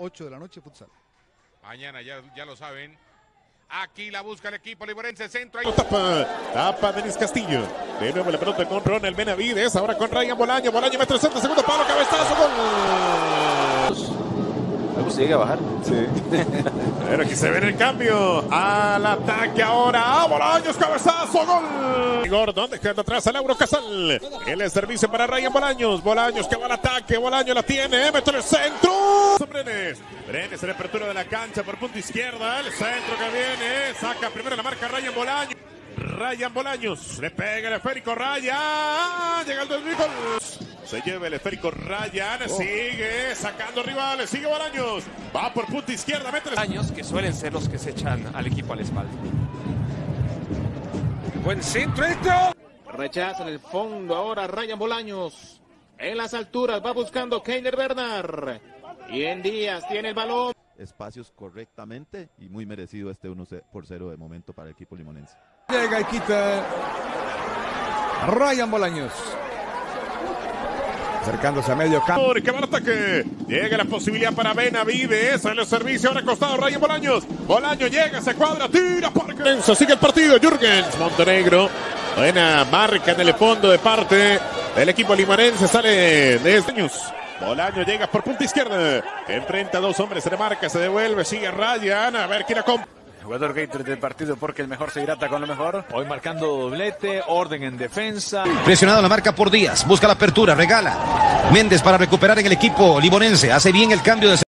8 de la noche, futsal. Mañana ya, ya lo saben. Aquí la busca el equipo liborense centro. Ahí. Tapa, tapa Denis Castillo. De nuevo la pelota con Ronald Benavides. Ahora con Ryan Bolaño. Bolaño metro centro, segundo palo, cabezazo, gol. Llega a bajar. Sí. Pero aquí se ve el cambio. Al ataque ahora. Bolaños, cabezazo, gol. Gordon dejando atrás a Lauro Casal. El servicio para Ryan Bolaños. Bolaños que va al ataque. Bolaños la tiene. Mete en el centro. Brenes. Brenes en la apertura de la cancha por punto izquierda. El centro que viene. Saca primero la marca Ryan Bolaños. Ryan Bolaños. Le pega el esférico Ryan. Llega el 2000. Se lleva el esférico Ryan. Sigue sacando rivales. Sigue Bolaños. Va por punta izquierda. Mete años que suelen ser los que se echan al equipo a la espalda. Buen centro esto. Rechaza en el fondo ahora Ryan Bolaños. En las alturas va buscando Keiner Bernard. Y en Díaz tiene el balón. espacios correctamente y muy merecido este 1 por 0 de momento para el equipo limonense. Llega y quita Ryan Bolaños. Acercándose a medio campo. Que va ataque. Llega la posibilidad para Benavides. En el servicio ahora costado Ryan Bolaños. Bolaños llega, se cuadra, tira. Parque. Sigue el partido. Jürgens Montenegro. Buena marca en el fondo de parte del equipo limonense. Sale de años. Bolaño llega por punta izquierda. Enfrenta a dos hombres. Se marca, se devuelve. Sigue Ryan. A ver quién la compra. Jugador Gator del partido porque el mejor se hidrata con lo mejor. Hoy marcando doblete, orden en defensa. Presionado la marca por Díaz, busca la apertura, regala. Méndez para recuperar en el equipo limonense, hace bien el cambio de